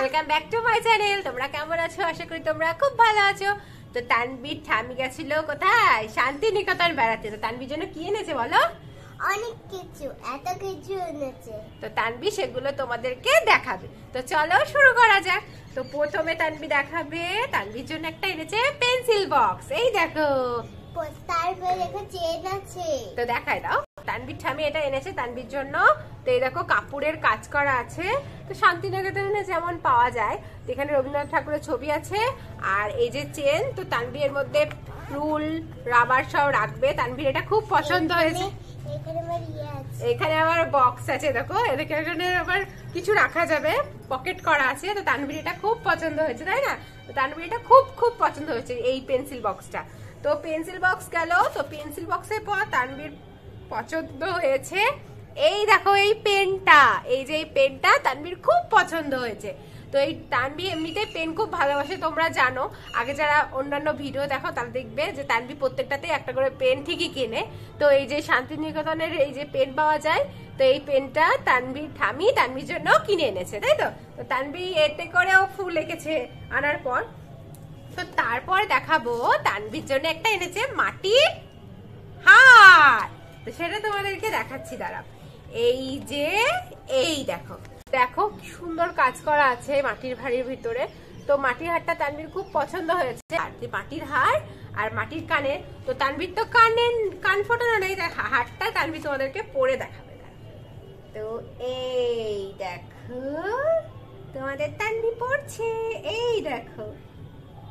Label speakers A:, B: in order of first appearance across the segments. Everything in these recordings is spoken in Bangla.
A: Welcome back to my channel তোমরা কেমন আছো? আশা করি তোমরা খুব ভালো আছো। তো তানবীর ঠামি গেছিল কোথায়? শান্তিনিকেতন বেড়াতে। তো তানবীর জন্য কি এনেছে বলো?
B: অনেক কিছু এত কিছু এনেছে।
A: তো তানবি সেগুলো তোমাদেরকে দেখাবে। তো চলো শুরু করা যাক। তো প্রথমে তানবি দেখাবে তানবির জন্য একটা এনেছে পেন্সিল বক্স। এই দেখো।
B: প- তারপরে দেখো চেন আছে।
A: তো দেখায় দাও। তানবির ঠামি এটা এনেছে তানবির জন্য। তো এই দেখো কাপড়ের কাজ করা আছে। তো শান্তিনিকেতনে যেমন পাওয়া যায় এখানে রবীন্দ্রনাথ ঠাকুরের ছবি আছে। আর এই যে চেন তো তানবির মধ্যে রুল রাবার সব রাখবে। তানবির এটা খুব পছন্দ হয়েছে।
B: এখানে- ইয়ে
A: আবার বক্স আছে দেখো। এখানে আবার কিছু রাখা যাবে পকেট করা আছে। তো তানবির এটা খুব পছন্দ হয়েছে তাই না? তো তানবির এটা খুব খুব পছন্দ হয়েছে এই পেন্সিল বক্সটা তো পেন্সিল বক্স গেল। তো পেন্সিল বক্সের পর তানবির পছন্দ হয়েছে। এই দেখো, এই পেনটা, এই যে এই পেনটা তানবির খুব পছন্দ হয়েছে। তো এই তানবি এমনিতে পেন খুব ভালোবাসে, তোমরা জানো। আগে যারা অন্যান্য ভিডিও দেখো, তারা দেখবে যে তানবি প্রত্যেকটাতে একটা করে পেন ঠিকই কেনে। তো এই যে শান্তিনিকেতনের এই যে পেন পাওয়া যায়, তো এই পেনটা তানবির ঠামি তানবির জন্য কিনে এনেছে, তাই তো? তো তানবি এতে করেও ফুল এঁকেছে আনার পর। তো তারপর দেখাবো তানবির জন্য একটা এনেছে মাটির হার। তো সেটা তোমাদেরকে দেখাচ্ছি দাঁড়া এই যে, এই দেখো। দেখো, কি সুন্দর কাজ করা আছে মাটির ভাড়ির ভিতরে। তো মাটির হারটা তানবির খুব পছন্দ হয়েছে। আর মাটির হার আর মাটির কানে তো তানবির তো কানে কান ফোটানো নেই হারটা তানবির তোমাদেরকে পরে দেখাবে। তো এই দেখো, তোমাদের তানবি পড়ছে এই দেখো।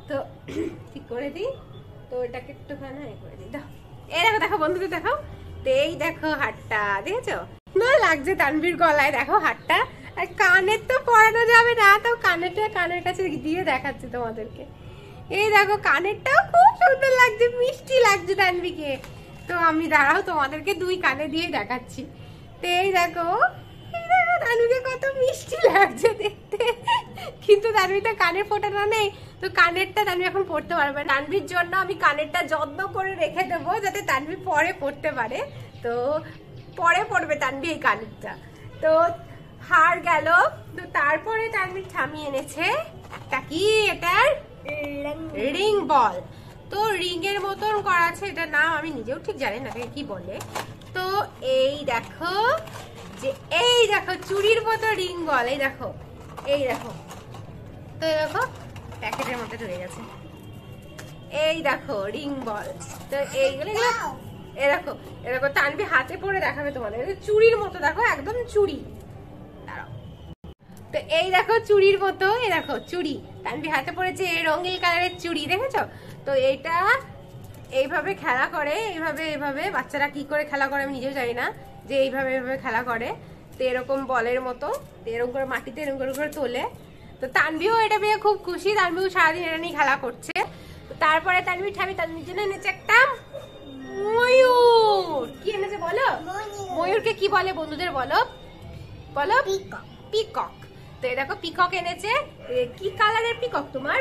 A: তো ঠিক করে দিই। তো এটাকে একটুখানি করে দিই। দাও। এই দেখো দেখো, বন্ধুদের দেখো এই দেখো হাটটা, দেখেছ? না, লাগছে তানভীর গলায়, দেখো হাটটা। আর কানের তো পরানো যাবে না, তো কানেরটা, কানের কাছে দিয়ে দেখাচ্ছি তোমাদেরকে। এই দেখো, কানেরটাও খুব সুন্দর লাগছে, মিষ্টি লাগছে তানবিকে তো আমি দাঁড়াও, তোমাদেরকে দুই কানে দিয়ে দেখাচ্ছি। তো এই দেখো এই দেখো তানবিকে কত মিষ্টি লাগছে দেখতে। কিন্তু তানবি তো কানের ফোটানো নেই তো কানেরটা তানবি এখন পড়তে পারবে না। তানবির জন্য আমি কানেরটা যত্ন করে রেখে দেবো যাতে তানবি পরে পড়তে পারে। তো পরে পড়বে তানবি এই কানেরটা। তো হার গেল তো তারপরে তানবি থামিয়ে এনেছে একটা কি এটার? রিং। বল। তো রিং এর মতন করা আছে এটা নাম আমি নিজেও ঠিক জানি না কি বলে। তো এই দেখো যে এই দেখো চুরির মতো রিং বল এই দেখো এই দেখো। তো দেখো প্যাকেটের মধ্যে ঢুকে গেছে। এই দেখো রিং বল। তো এইগুলো এই দেখো তানবি হাতে পরে দেখাবে তোমাদের। চুরির মতো দেখো একদম চুরি। তো এই দেখো চুরির মতো এই দেখো চুড়ি তানবি হাতে পড়েছে রঙিন কালারের চুড়ি দেখেছ? তো এইটা এইভাবে খেলা করে এইভাবে এইভাবে। বাচ্চারা কি করে খেলা করে আমি নিজেও জানি না যে এইভাবে এইভাবে খেলা করে। তো এরকম বলের মতো এরকম করে মাটিতে এরকম করে তোলে। তো তানবিও এটা পেয়ে খুব খুশি। তানবিও সারাদিন এটা নিয়ে খেলা করছে। তারপরে তানবি ঠামি তানবির জন্য এনেছে একটা ময়ূর। কি এনেছে বলো? ময়ূরকে কি বলে বন্ধুদের বলো? বলো?
B: পিকক।
A: পিকক। তো দেখো পিকক এনেছে। কি কালারের পিকক তোমার?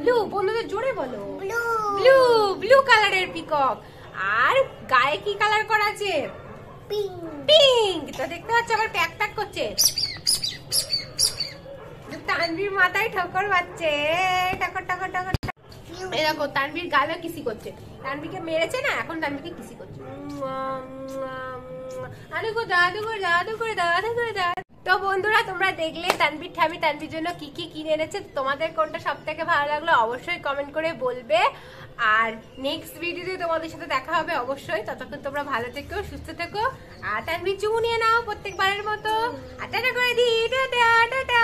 B: ব্লু
A: বন্ধুদের জোরে বলো।
B: ব্লু।
A: ব্লু ব্লু কালারের পিকক। আর গায়ে কি কালার করা আছে?
B: পিঙ্ক।
A: পিঙ্ক। তো দেখতে পাচ্ছ আবার প্যাক প্যাক করছে। তানভীর মাথায় ঠোকর বাচ্ছে ঠকর ঠকর ঠকর। এই দেখো তানভীর গালে কিসি করছে? তানভীরকে মেরেছে না? এখন তানভীরকে কিসি করছে? আরে গো দাদু করে দাদু করে দাদু করে দাদু তো বন্ধুরা তোমরা দেখলে তানভীর ঠামি তানবির জন্য কি কি কিনে এনেছে? তোমাদের কোনটা সব থেকে ভালো লাগল অবশ্যই কমেন্ট করে বলবে। আর নেক্সট ভিডিওতে তোমাদের সাথে দেখা হবে অবশ্যই। ততক্ষণ তোমরা ভালো থেকো সুস্থ থেকো। আর তানভীর চুমু নিয়ে নাও প্রত্যেকবারের মতো। আর টাটা করে দিই। টাটা।